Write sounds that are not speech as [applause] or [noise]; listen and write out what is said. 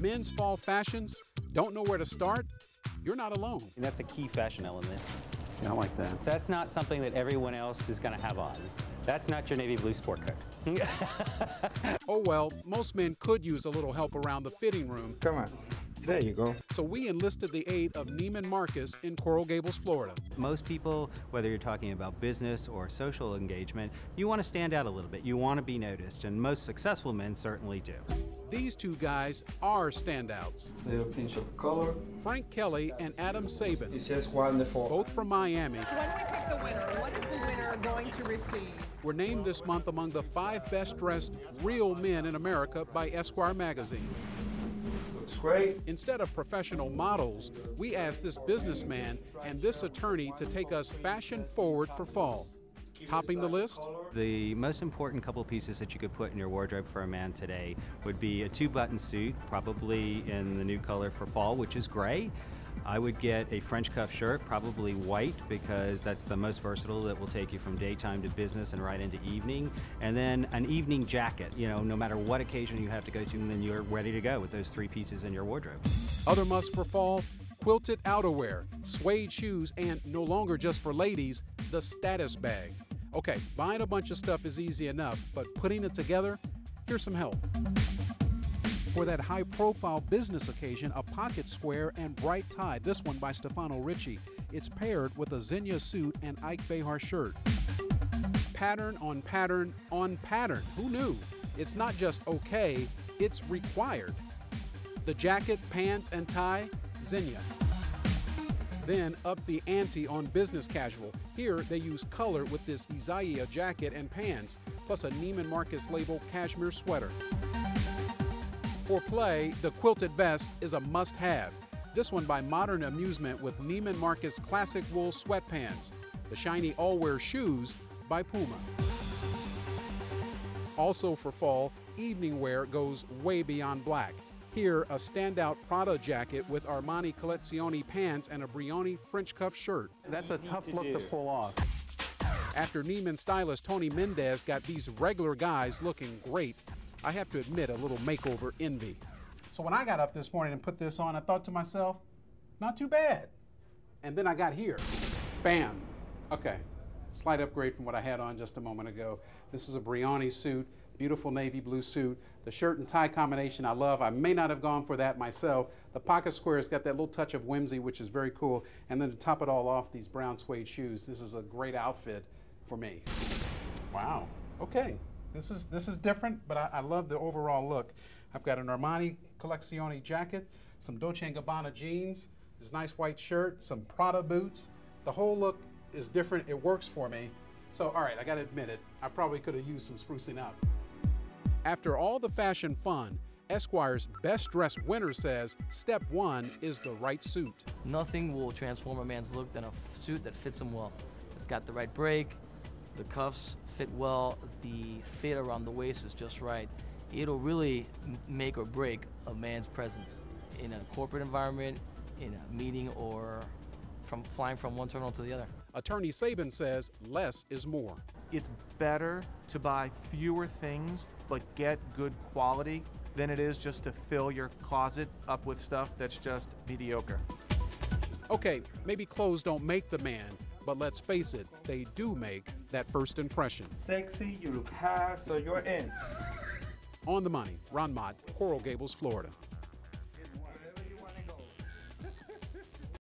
Men's fall fashions? Don't know where to start? You're not alone. And that's a key fashion element. I like that. That's not something that everyone else is going to have on. That's not your navy blue sport coat. [laughs] oh well, most men could use a little help around the fitting room. Come on. There you go. So we enlisted the aid of Neiman Marcus in Coral Gables, Florida. Most people, whether you're talking about business or social engagement, you want to stand out a little bit. You want to be noticed, and most successful men certainly do. These two guys are standouts. Little pinch of color. Frank Kelly and Adam Saban. It's just wonderful. Both from Miami. When we pick the winner, what is the winner going to receive? Were named this month among the five best dressed real men in America by Esquire magazine. Looks great. Instead of professional models, we asked this businessman and this attorney to take us fashion forward for fall. Topping the list? The most important couple pieces that you could put in your wardrobe for a man today would be a two button suit, probably in the new color for fall, which is gray. I would get a French cuff shirt, probably white, because that's the most versatile that will take you from daytime to business and right into evening. And then an evening jacket, you know, no matter what occasion you have to go to, and then you're ready to go with those three pieces in your wardrobe. Other musts for fall quilted outerwear, suede shoes, and no longer just for ladies, the status bag. Okay, buying a bunch of stuff is easy enough, but putting it together, here's some help. For that high profile business occasion, a pocket square and bright tie, this one by Stefano Ricci. It's paired with a Zegna suit and Ike Behar shirt. Pattern on pattern on pattern. Who knew? It's not just okay, it's required. The jacket, pants, and tie, Zegna. Then up the ante on business casual. Here they use color with this Isaia jacket and pants, plus a Neiman Marcus label cashmere sweater. For play, the quilted vest is a must have. This one by Modern Amusement with Neiman Marcus classic wool sweatpants. The shiny all wear shoes by Puma. Also for fall, evening wear goes way beyond black. Here, a standout Prada jacket with Armani Collezione pants and a Brioni French cuff shirt. That's a tough look to pull off. After Neiman stylist Tony Mendez got these regular guys looking great, I have to admit a little makeover envy. So when I got up this morning and put this on, I thought to myself, not too bad. And then I got here. Bam. Okay. Slight upgrade from what I had on just a moment ago. This is a Brioni suit, beautiful navy blue suit. The shirt and tie combination I love. I may not have gone for that myself. The pocket square has got that little touch of whimsy, which is very cool. And then to top it all off, these brown suede shoes. This is a great outfit for me. Wow. Okay. This is this is different, but I, I love the overall look. I've got an Armani Collezione jacket, some Dolce & Gabbana jeans, this nice white shirt, some Prada boots. The whole look is different. It works for me. So, all right, I got to admit it. I probably could have used some sprucing up. After all the fashion fun, Esquire's best dressed winner says step one is the right suit. Nothing will transform a man's look than a suit that fits him well. It's got the right break, the cuffs fit well, the fit around the waist is just right. It'll really make or break a man's presence in a corporate environment, in a meeting, or from flying from one terminal to the other. Attorney Sabin says less is more. It's better to buy fewer things but get good quality than it is just to fill your closet up with stuff that's just mediocre. Okay, maybe clothes don't make the man, but let's face it, they do make that first impression. Sexy, you look hot, so you're in. [laughs] On the money, Ron Mott, Coral Gables, Florida.